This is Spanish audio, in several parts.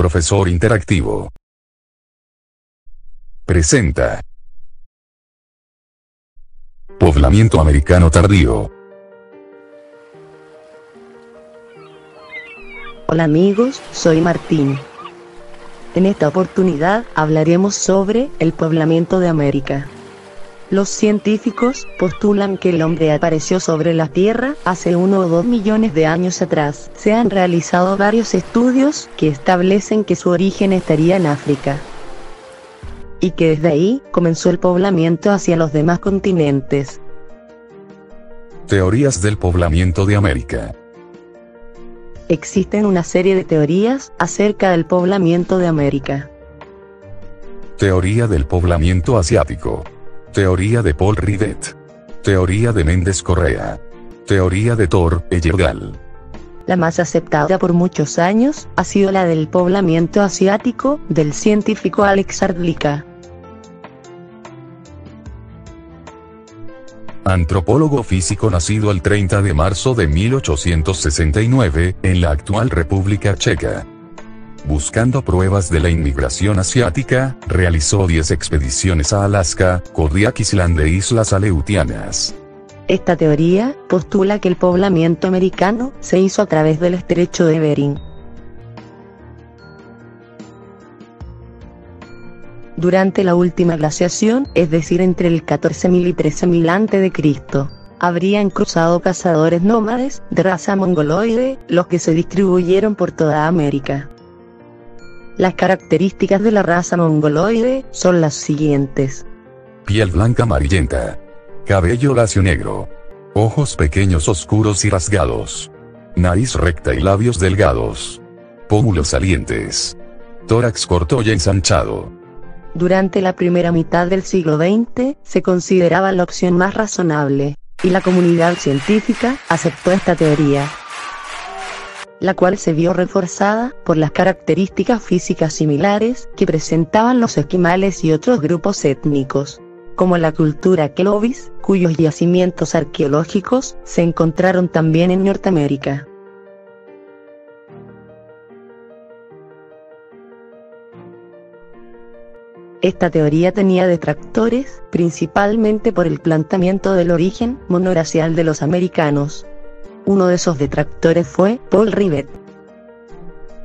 Profesor Interactivo. Presenta. Poblamiento americano tardío. Hola amigos, soy Martín. En esta oportunidad hablaremos sobre el poblamiento de América. Los científicos postulan que el hombre apareció sobre la Tierra hace uno o dos millones de años atrás. Se han realizado varios estudios que establecen que su origen estaría en África y que desde ahí comenzó el poblamiento hacia los demás continentes. Teorías del poblamiento de América. Existen una serie de teorías acerca del poblamiento de América. Teoría del poblamiento asiático. Teoría de Paul Rivet. Teoría de Méndez Correa. Teoría de Thor Heyerdahl. La más aceptada por muchos años ha sido la del poblamiento asiático del científico Alex Ardlika. Antropólogo físico nacido el 30 de marzo de 1869, en la actual República Checa. Buscando pruebas de la inmigración asiática, realizó 10 expediciones a Alaska, Kodiak Island e Islas Aleutianas. Esta teoría postula que el poblamiento americano se hizo a través del estrecho de Bering. Durante la última glaciación, es decir entre el 14.000 y 13.000 a.C., habrían cruzado cazadores nómades de raza mongoloide, los que se distribuyeron por toda América. Las características de la raza mongoloide son las siguientes. Piel blanca amarillenta. Cabello lacio negro. Ojos pequeños oscuros y rasgados. Nariz recta y labios delgados. Pómulos salientes. Tórax corto y ensanchado. Durante la primera mitad del siglo XX, se consideraba la opción más razonable, y la comunidad científica aceptó esta teoría la cual se vio reforzada por las características físicas similares que presentaban los esquimales y otros grupos étnicos, como la cultura Clovis, cuyos yacimientos arqueológicos se encontraron también en Norteamérica. Esta teoría tenía detractores, principalmente por el planteamiento del origen monoracial de los americanos, uno de esos detractores fue Paul Rivet.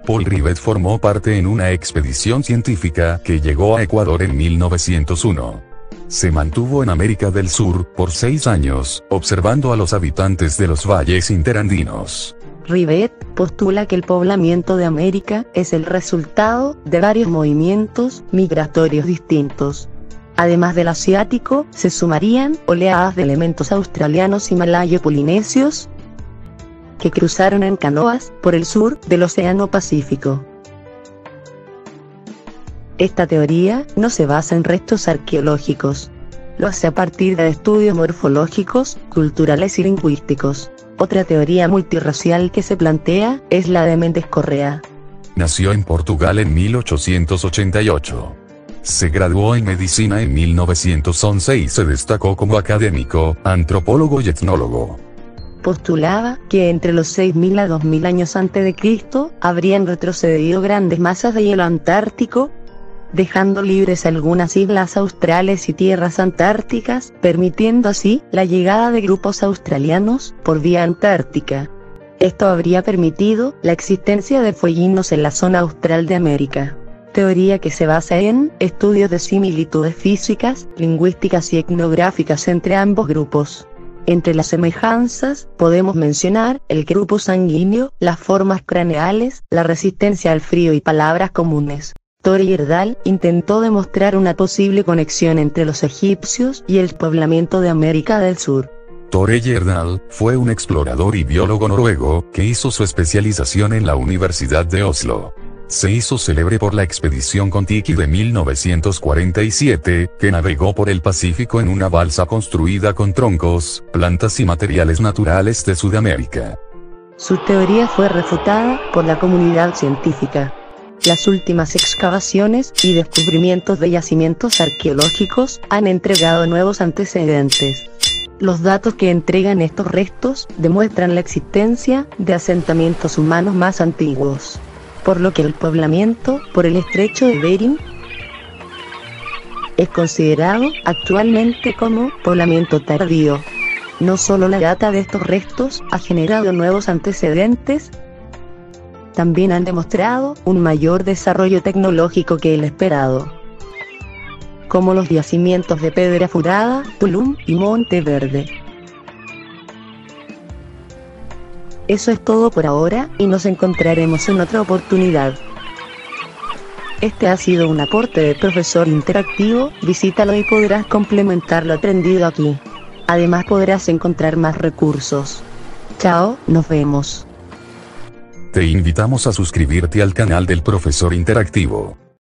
Paul Rivet formó parte en una expedición científica que llegó a Ecuador en 1901. Se mantuvo en América del Sur por seis años, observando a los habitantes de los valles interandinos. Rivet postula que el poblamiento de América es el resultado de varios movimientos migratorios distintos. Además del asiático, se sumarían oleadas de elementos australianos y malayo-polinesios, que cruzaron en canoas por el sur del Océano Pacífico. Esta teoría no se basa en restos arqueológicos. Lo hace a partir de estudios morfológicos, culturales y lingüísticos. Otra teoría multirracial que se plantea es la de Méndez Correa. Nació en Portugal en 1888. Se graduó en medicina en 1911 y se destacó como académico, antropólogo y etnólogo postulaba que entre los 6.000 a 2.000 años antes de Cristo habrían retrocedido grandes masas de hielo antártico, dejando libres algunas islas australes y tierras antárticas, permitiendo así la llegada de grupos australianos por vía antártica. Esto habría permitido la existencia de fueguinos en la zona austral de América. Teoría que se basa en estudios de similitudes físicas, lingüísticas y etnográficas entre ambos grupos. Entre las semejanzas, podemos mencionar el grupo sanguíneo, las formas craneales, la resistencia al frío y palabras comunes. Tori intentó demostrar una posible conexión entre los egipcios y el poblamiento de América del Sur. Tore Yerdal fue un explorador y biólogo noruego que hizo su especialización en la Universidad de Oslo. Se hizo célebre por la expedición Kon-Tiki de 1947, que navegó por el Pacífico en una balsa construida con troncos, plantas y materiales naturales de Sudamérica. Su teoría fue refutada por la comunidad científica. Las últimas excavaciones y descubrimientos de yacimientos arqueológicos han entregado nuevos antecedentes. Los datos que entregan estos restos demuestran la existencia de asentamientos humanos más antiguos. Por lo que el poblamiento por el estrecho de Bering es considerado actualmente como poblamiento tardío. No solo la data de estos restos ha generado nuevos antecedentes, también han demostrado un mayor desarrollo tecnológico que el esperado, como los yacimientos de Pedra Furada, Tulum y Monte Verde. Eso es todo por ahora, y nos encontraremos en otra oportunidad. Este ha sido un aporte de profesor interactivo, visítalo y podrás complementar lo aprendido aquí. Además podrás encontrar más recursos. Chao, nos vemos. Te invitamos a suscribirte al canal del profesor interactivo.